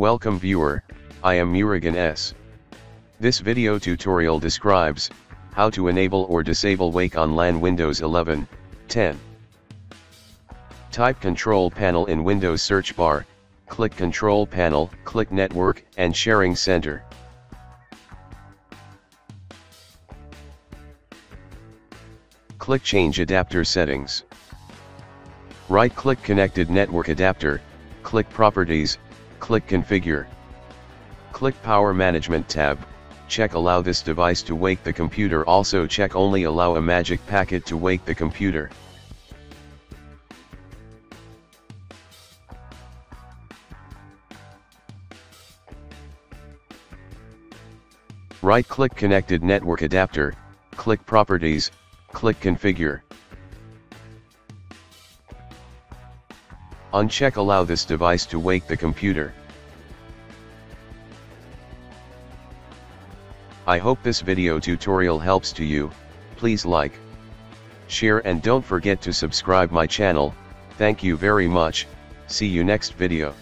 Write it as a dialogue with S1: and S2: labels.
S1: Welcome viewer, I am Murugan S. This video tutorial describes, how to enable or disable Wake on LAN Windows 11, 10. Type Control Panel in Windows search bar, click Control Panel, click Network and Sharing Center. Click Change Adapter Settings. Right-click Connected Network Adapter, click Properties, click Configure. Click Power Management tab, check Allow this device to wake the computer also check Only allow a magic packet to wake the computer. Right-click Connected Network Adapter, click Properties, click Configure. Uncheck Allow this device to wake the computer. I hope this video tutorial helps to you, please like, share and don't forget to subscribe my channel, thank you very much, see you next video.